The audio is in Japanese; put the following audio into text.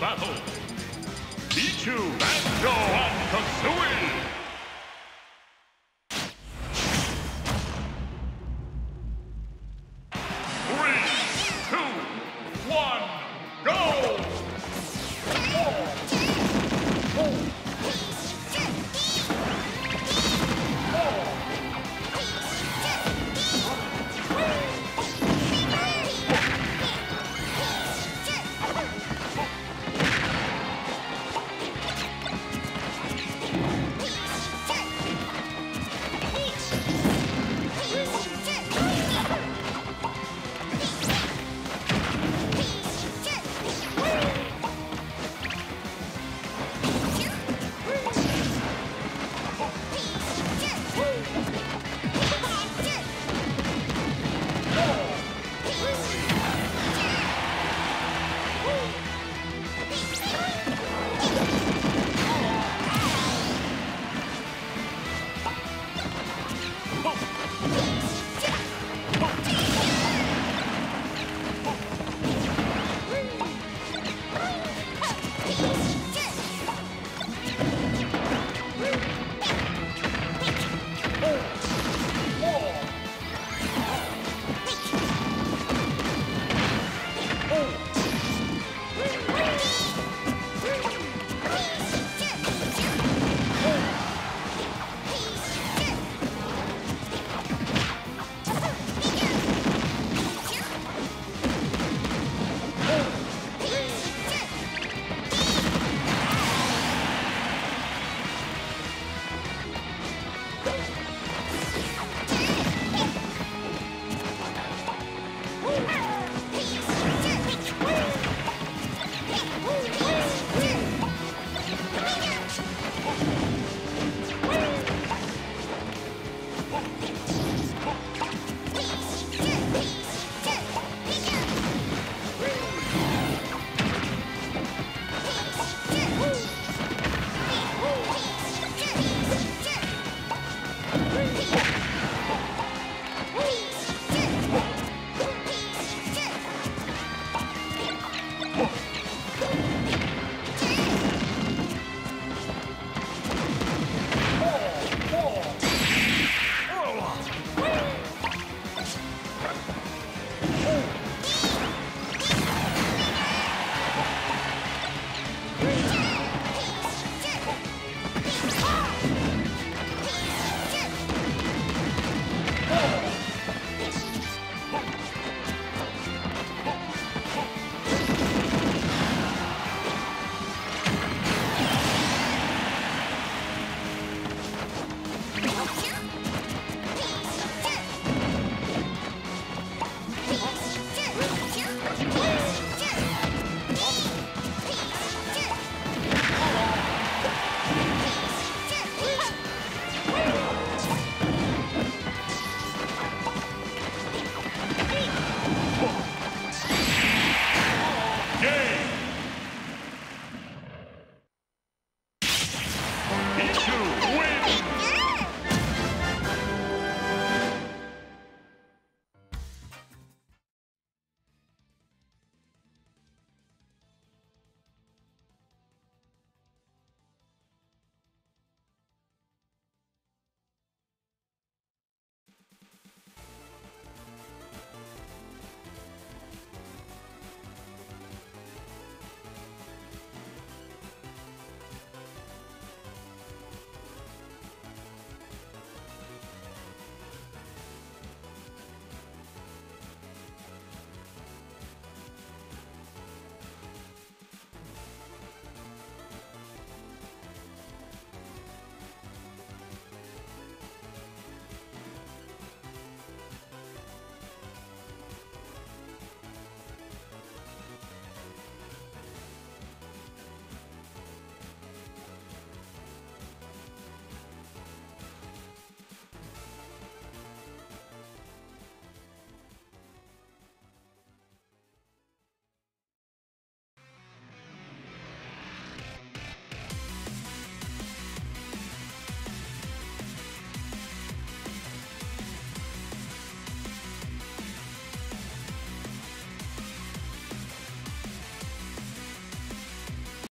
battle. Pichu, and Go and Consume.